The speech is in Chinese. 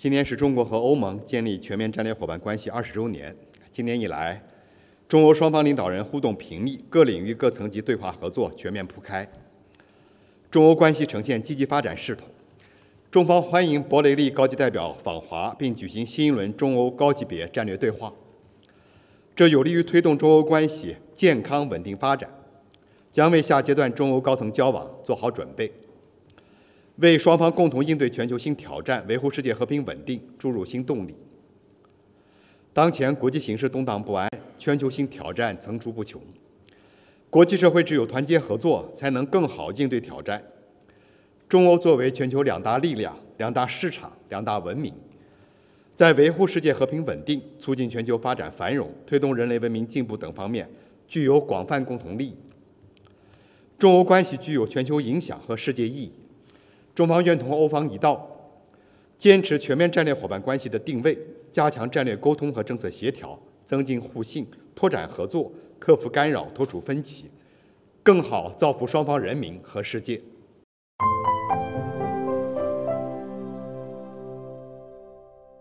今年是中国和欧盟建立全面战略伙伴关系二十周年。今年以来，中欧双方领导人互动频密，各领域各层级对话合作全面铺开，中欧关系呈现积极发展势头。中方欢迎博雷利高级代表访华，并举行新一轮中欧高级别战略对话，这有利于推动中欧关系健康稳定发展，将为下阶段中欧高层交往做好准备。为双方共同应对全球性挑战、维护世界和平稳定注入新动力。当前国际形势动荡不安，全球性挑战层出不穷，国际社会只有团结合作，才能更好应对挑战。中欧作为全球两大力量、两大市场、两大文明，在维护世界和平稳定、促进全球发展繁荣、推动人类文明进步等方面，具有广泛共同利益。中欧关系具有全球影响和世界意义。中方愿同欧方一道，坚持全面战略伙伴关系的定位，加强战略沟通和政策协调，增进互信，拓展合作，克服干扰，脱除分歧，更好造福双方人民和世界。